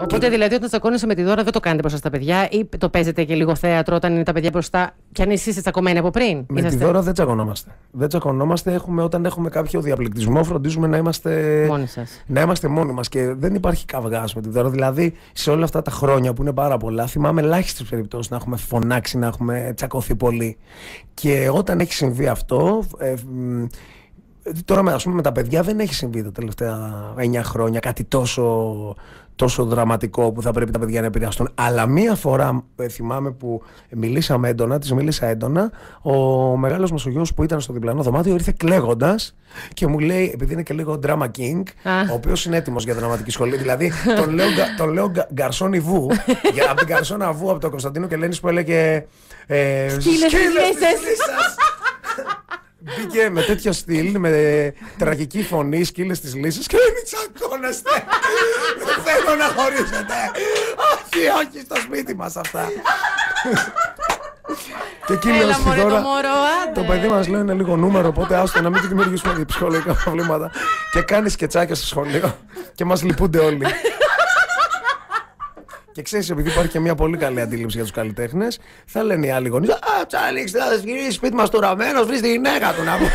Οπότε δηλαδή όταν τσακώνεσαι με τη δώρα δεν το κάνετε μπροστά στα παιδιά ή το παίζετε και λίγο θέατρο όταν είναι τα παιδιά μπροστά και αν εσείς είστε τσακωμένοι από πριν. Με τη δώρα δεν τσακωνόμαστε. Δεν τσακωνόμαστε. Έχουμε, όταν έχουμε κάποιο διαπληκτισμό, φροντίζουμε να είμαστε μόνοι σας. Να είμαστε μόνοι μας και δεν υπάρχει καυγάς με τη δώρα. Δηλαδή σε όλα αυτά τα χρόνια που είναι πάρα πολλά, θυμάμαι ελάχιστες περιπτώσεις να έχουμε φωνάξει, να έχουμε τσακωθεί πολύ. Και όταν έχει συμβεί αυτό, ε, Τώρα, ας πούμε, με τα παιδιά δεν έχει συμβεί τα τελευταία 9 χρόνια κάτι τόσο, τόσο δραματικό που θα πρέπει τα παιδιά να επηρεαστούν. Αλλά μία φορά ε, θυμάμαι που μιλήσαμε έντονα, της μίλησα έντονα, ο μεγάλος μας ο γιος που ήταν στο διπλανό δωμάτιο ήρθε κλαίγοντας και μου λέει, επειδή είναι και λίγο drama king, ο οποίος είναι έτοιμος για δραματική σχολή. δηλαδή τον λέω, τον λέω γκαρσόνι βου, για, από την γκαρσόνα βου από τον Κωνσταντίνο και Λένη που έλεγε. Ε, Σκύλες Μπήκε με τέτοιο στυλ, με τραγική φωνή, σκύλες της λύσης και μην τσακώνεστε. Δεν θέλω να χωρίσετε. Όχι, όχι, στο σπίτι μας αυτά. Και εκεί λέω στη δώρα, το, το παιδί μας λέει είναι λίγο νούμερο, οπότε άστο να μην δημιουργήσουμε ψυχολογικά προβλήματα. Και κάνει σκετσάκια στο σχολείο και μας λυπούνται όλοι. Και ξέρεις, επειδή υπάρχει και μια πολύ καλή αντίληψη για τους καλλιτέχνες, θα λένε οι άλλοι γονείς: Α, τσάλιξ, θα γυρίσει σπίτι μας του ραμμένο, βρεις τη γυναίκα του να πούμε.